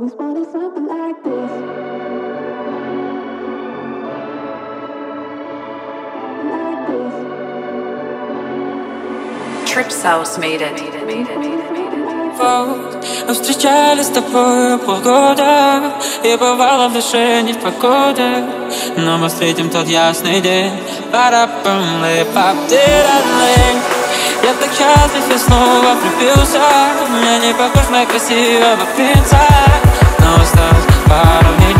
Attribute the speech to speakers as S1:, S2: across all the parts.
S1: always wanted something like this. Like this.
S2: TripSauce made it.
S3: Мы встречались с тобой полгода И бывало в душе не в погоде Но мы встретим тот ясный день Пара-пам-лэ-пап-диралэ Я так счастлив, я снова влюбился Я не похож на красивого принца. Но осталось пару недель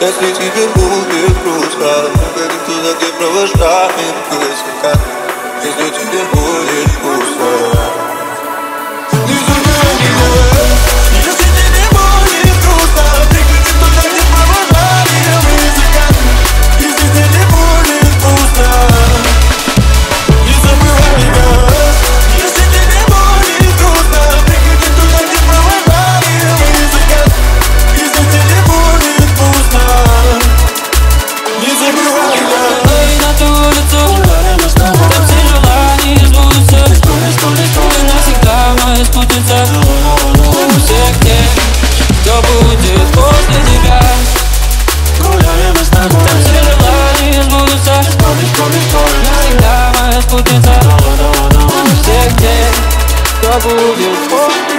S4: если тебе будет грустно Приходи туда, где провожаем близко Если тебе будет
S3: моя спутница У всех тех, кто будет после тебя Там все желания сбудутся Навсегда моя спутница У всех тех, кто будет